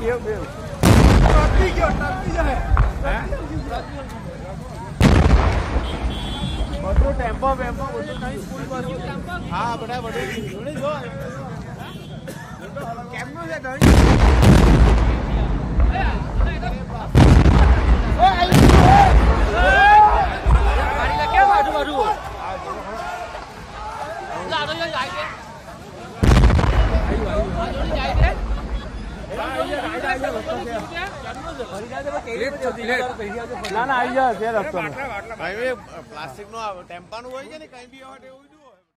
meu, meu. Tortilha, tortilha. બધું tempo વેમ્પો બધું નહીં સ્કૂલ બસ હા બધા બધું જો કેમનું છે ધણી ના ના, આવી જાય ભાઈ પ્લાસ્ટિક નો ટેમ્પાનું હોય છે ને, કઈ બી હોય એવું